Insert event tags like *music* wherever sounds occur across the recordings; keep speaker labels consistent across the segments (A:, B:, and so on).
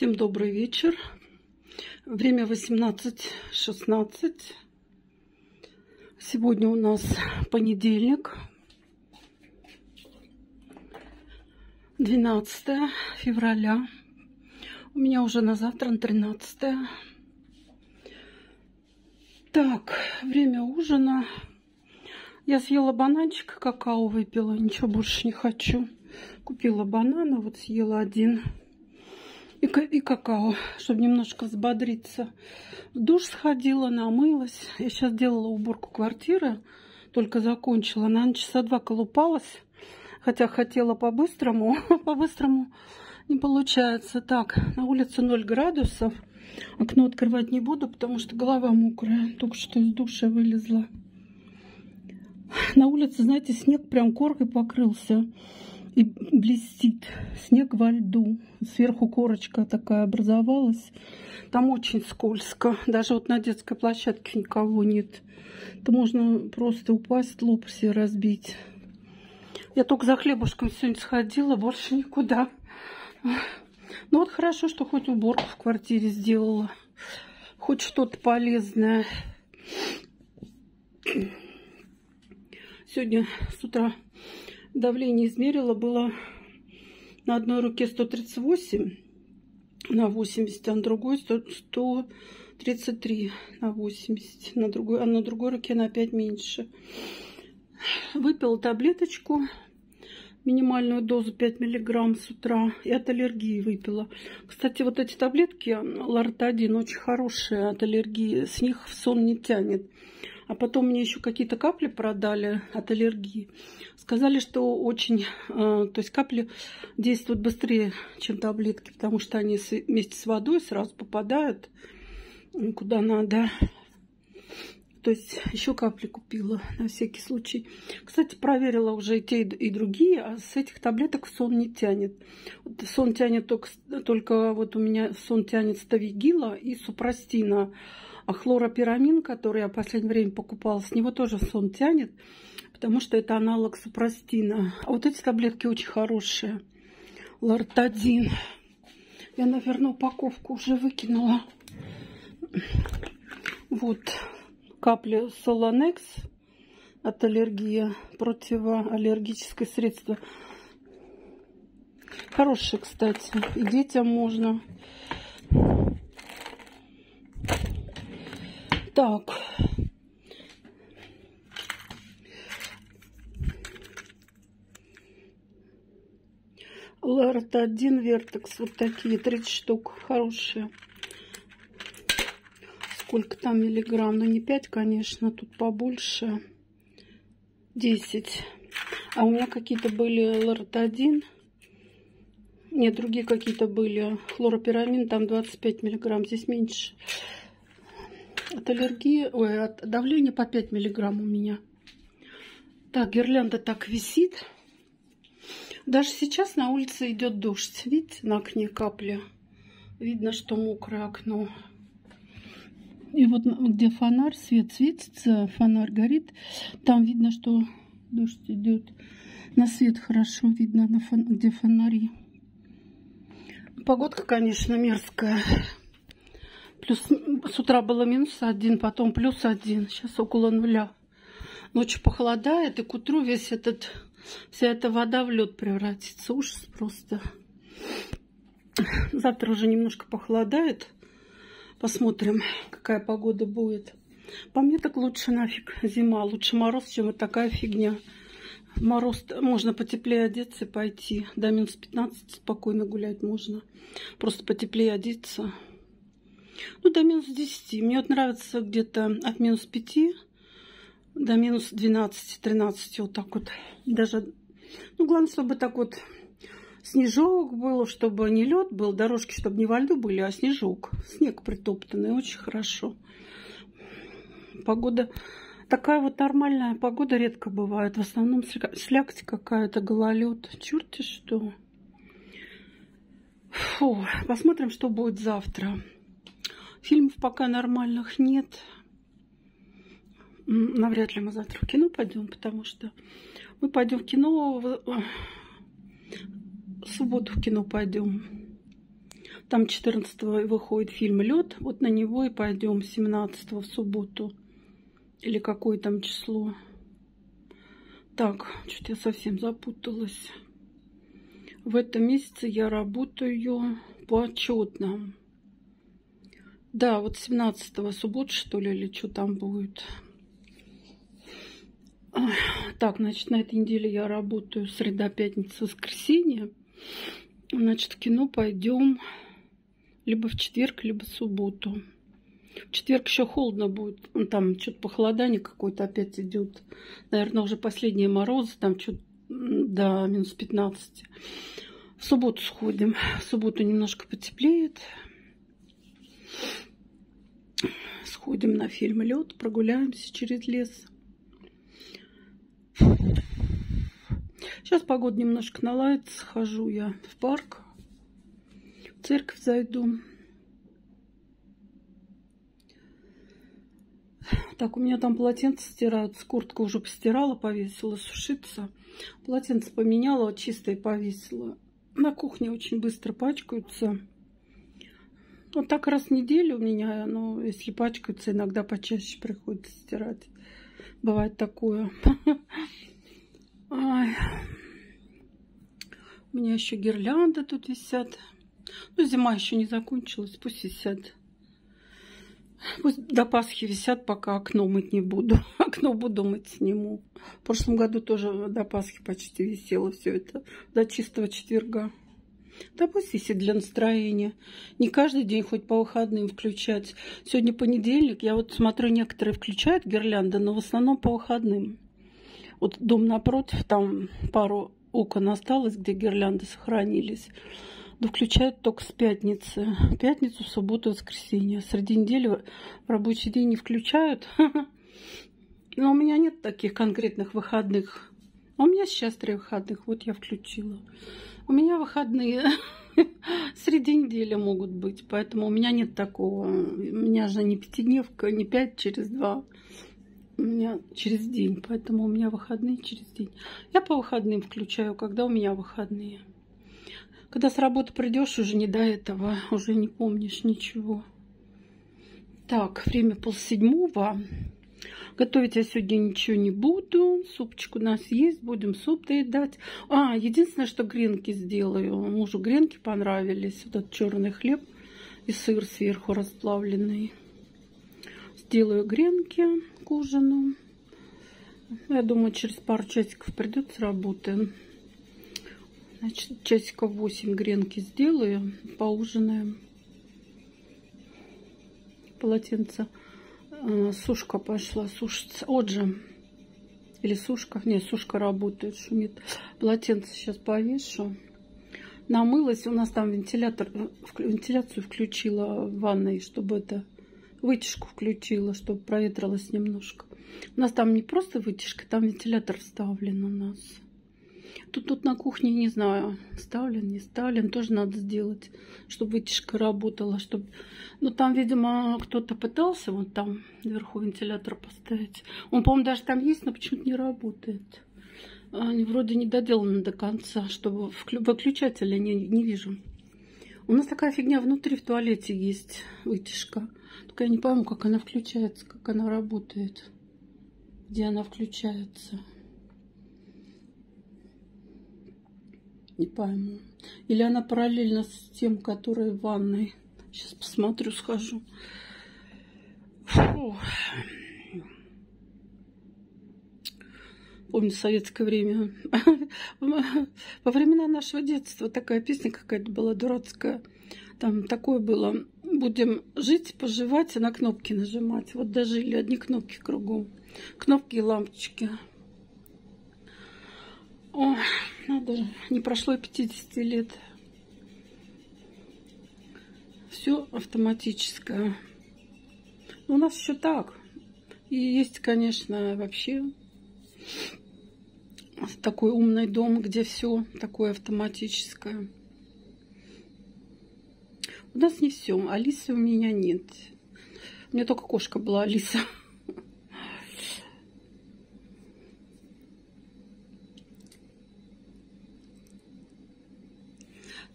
A: Всем добрый вечер. Время 18.16. Сегодня у нас понедельник. 12 февраля. У меня уже на завтра на 13. Так, время ужина. Я съела бананчик, какао выпила, ничего больше не хочу. Купила банана, вот съела один и, и какао, чтобы немножко взбодриться. В душ сходила, намылась. Я сейчас делала уборку квартиры, только закончила. На часа два колупалась, хотя хотела по-быстрому, *laughs* по-быстрому не получается. Так, на улице 0 градусов. Окно открывать не буду, потому что голова мокрая. Только что из душа вылезла. На улице, знаете, снег прям коркой покрылся и блестит. Снег во льду. Сверху корочка такая образовалась. Там очень скользко. Даже вот на детской площадке никого нет. Это можно просто упасть, лоб себе разбить. Я только за хлебушком сегодня сходила, больше никуда. Ну вот хорошо, что хоть уборку в квартире сделала. Хоть что-то полезное. Сегодня с утра давление измерила, было на одной руке 138 на 80, а на другой 133 на 80, на другой, а на другой руке на 5 меньше. Выпила таблеточку, минимальную дозу 5 миллиграмм с утра и от аллергии выпила. Кстати, вот эти таблетки лартадин очень хорошие от аллергии, с них в сон не тянет. А потом мне еще какие-то капли продали от аллергии. Сказали, что очень, э, то есть капли действуют быстрее, чем таблетки, потому что они вместе с водой сразу попадают куда надо. То есть еще капли купила на всякий случай. Кстати, проверила уже и те, и другие, а с этих таблеток сон не тянет. Сон тянет только, только вот у меня сон тянет ставигила и супрастина. А хлоропирамин, который я в последнее время покупала, с него тоже сон тянет, потому что это аналог супрастина. А вот эти таблетки очень хорошие. Лартадин. Я, наверное, упаковку уже выкинула. Вот капли Солонекс от аллергии, противоаллергическое средство. Хорошие, кстати. И детям можно. Так. Ларт один вертекс. Вот такие, 30 штук. Хорошие. Сколько там миллиграмм? Ну, не 5, конечно. Тут побольше. 10. А у меня какие-то были лоротадин. Нет, другие какие-то были. Хлоропирамин, там 25 миллиграмм. Здесь меньше. От аллергии, ой, от давления по 5 миллиграмм у меня. Так, гирлянда так висит. Даже сейчас на улице идет дождь. Видите, на окне капли. Видно, что мокрое окно. И вот где фонарь, свет светится, фонарь горит, там видно, что дождь идет. На свет хорошо видно, на фон... где фонари. Погодка, конечно, мерзкая. Плюс с утра было минус один, потом плюс один. Сейчас около нуля. Ночью похолодает, и к утру весь этот, вся эта вода в лед превратится. Ужас просто. Завтра уже немножко похолодает. Посмотрим, какая погода будет. По мне так лучше нафиг зима. Лучше мороз, чем вот такая фигня. Мороз можно потеплее одеться и пойти. До минус 15 спокойно гулять можно. Просто потеплее одеться. Ну, до минус 10. Мне вот нравится где-то от минус 5 до минус 12-13. Вот так вот. Даже, ну, главное, чтобы так вот снежок был, чтобы не лед был, дорожки, чтобы не во льду были, а снежок. Снег притоптанный, очень хорошо. Погода такая вот нормальная погода редко бывает. В основном слякоть какая-то, гололед. Черти что. Фу, посмотрим, что будет завтра. Фильмов пока нормальных нет. Навряд ли мы завтра в кино пойдем, потому что мы пойдем в кино в, субботу в кино пойдем. Там 14 выходит фильм «Лед». Вот на него и пойдем 17 в субботу. Или какое там число. Так, что-то я совсем запуталась. В этом месяце я работаю по отчетным. Да, вот 17 суббота, что ли, или что там будет. Так, значит, на этой неделе я работаю среда, пятница, воскресенье. Значит, в кино пойдем либо в четверг, либо в субботу. В четверг еще холодно будет. Ну, там что-то похолодание какое-то опять идет. Наверное, уже последние морозы, там что-то до минус 15. В субботу сходим. В субботу немножко потеплеет. Сходим на фильм «Лед», прогуляемся через лес. Сейчас погода немножко наладится. Схожу я в парк. В церковь зайду. Так, у меня там полотенце стираются. Куртка уже постирала, повесила сушиться. Полотенце поменяла, чистое повесила. На кухне очень быстро пачкаются. Вот так раз в неделю у меня, но если пачкаются, иногда почаще приходится стирать. Бывает такое. *laughs* Ой. У меня еще гирлянды тут висят. Ну, зима еще не закончилась, пусть висят. Пусть до Пасхи висят, пока окно мыть не буду. *laughs* Окно буду мыть, сниму. В прошлом году тоже до Пасхи почти висело все это. До чистого четверга. Да висит для настроения. Не каждый день хоть по выходным включать. Сегодня понедельник. Я вот смотрю, некоторые включают гирлянды, но в основном по выходным. Вот дом напротив, там пару окон осталось, где гирлянды сохранились. Да включают только с пятницы. Пятницу, субботу, воскресенье. Среди недели в рабочий день не включают. *laughs* Но у меня нет таких конкретных выходных. А у меня сейчас три выходных. Вот я включила. У меня выходные *laughs* среди недели могут быть. Поэтому у меня нет такого. У меня же не пятидневка, не пять через два у меня через день, поэтому у меня выходные через день. Я по выходным включаю, когда у меня выходные. Когда с работы придешь, уже не до этого, уже не помнишь ничего. Так, время полседьмого. Готовить я сегодня ничего не буду. Супчик у нас есть, будем суп доедать. А, единственное, что гренки сделаю. Мужу гренки понравились. Вот этот черный хлеб и сыр сверху расплавленный. Сделаю гренки к ужину. Я думаю, через пару часиков придет с работы. Значит, часиков 8 гренки сделаю, поужинаем. Полотенце. Э, сушка пошла сушиться. Отже. Или сушка. Нет, сушка работает, шумит. Полотенце сейчас повешу. Намылась. У нас там вентилятор, э, вентиляцию включила в ванной, чтобы это вытяжку включила, чтобы проветрилось немножко. У нас там не просто вытяжка, там вентилятор вставлен у нас. Тут, тут на кухне, не знаю, ставлен, не ставлен, тоже надо сделать, чтобы вытяжка работала. Чтобы... Ну, там, видимо, кто-то пытался вот там вверху вентилятор поставить. Он, по-моему, даже там есть, но почему-то не работает. Они вроде не доделаны до конца, чтобы выключателя не, не вижу. У нас такая фигня внутри в туалете есть вытяжка. Только я не пойму, как она включается, как она работает. Где она включается. Не пойму. Или она параллельно с тем, который в ванной. Сейчас посмотрю, схожу. Фу. Помню советское время. *laughs* Во времена нашего детства такая песня какая-то была дурацкая. Там такое было. Будем жить, поживать и на кнопки нажимать. Вот дожили одни кнопки кругом. Кнопки и лампочки. О, надо же, не прошло 50 лет. Все автоматическое. у нас еще так. И есть, конечно, вообще такой умный дом, где все такое автоматическое. У нас не все. Алисы у меня нет. У меня только кошка была Алиса.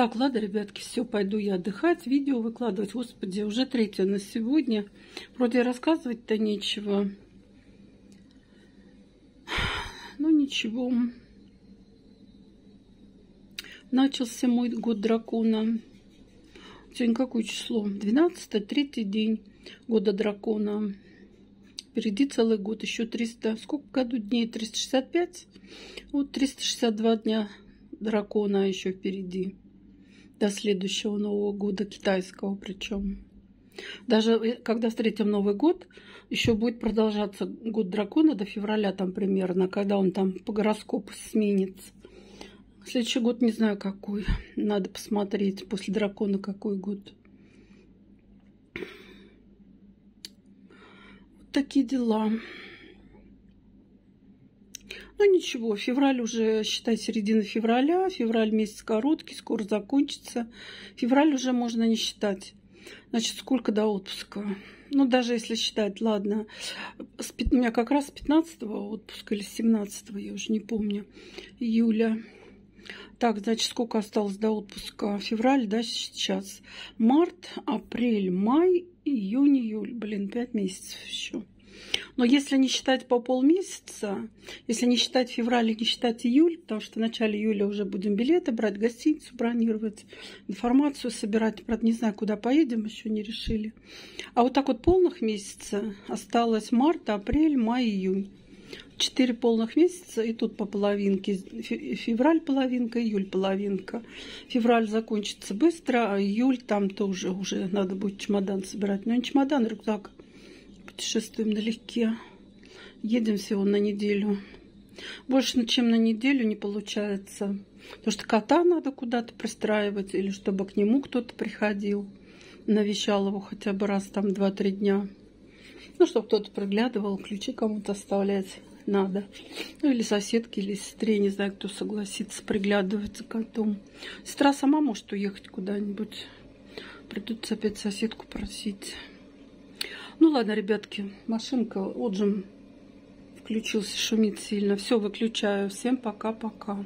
A: Так, ладно, ребятки, все, пойду я отдыхать, видео выкладывать. Господи, уже третье на сегодня. Вроде рассказывать-то нечего. Ну, ничего. Начался мой год дракона. Сегодня какое число? 12 третий день года дракона. Впереди целый год, еще 300, сколько году дней? 365? Вот 362 дня дракона еще впереди. До следующего Нового года, китайского причем. Даже э, когда встретим Новый год, еще будет продолжаться год дракона до февраля там примерно, когда он там по гороскопу сменится. Следующий год не знаю какой. Надо посмотреть после дракона какой год. Вот такие дела. Ну ничего, февраль уже, считай, середина февраля. Февраль месяц короткий, скоро закончится. Февраль уже можно не считать. Значит, сколько до отпуска? Ну, даже если считать, ладно, у меня как раз с 15 отпуска или 17 я уже не помню, июля. Так, значит, сколько осталось до отпуска? Февраль, да, сейчас. Март, апрель, май, июнь, июль. Блин, пять месяцев еще. Но если не считать по полмесяца, если не считать февраль и не считать июль, потому что в начале июля уже будем билеты брать, гостиницу бронировать, информацию собирать. Правда, не знаю, куда поедем, еще не решили. А вот так вот полных месяца осталось март, апрель, май, июнь. Четыре полных месяца, и тут по половинке. Февраль половинка, июль половинка. Февраль закончится быстро, а июль там тоже уже надо будет чемодан собирать. Ну, не чемодан, рюкзак путешествуем налегке. Едем всего на неделю. Больше, чем на неделю не получается. Потому что кота надо куда-то пристраивать, или чтобы к нему кто-то приходил, навещал его хотя бы раз там 2-3 дня. Ну, чтобы кто-то приглядывал, ключи кому-то оставлять надо. Ну, или соседки, или сестре, не знаю, кто согласится приглядывать за котом. Сестра сама может уехать куда-нибудь. Придется опять соседку просить. Ну ладно, ребятки, машинка, отжим включился, шумит сильно. Все, выключаю. Всем пока-пока.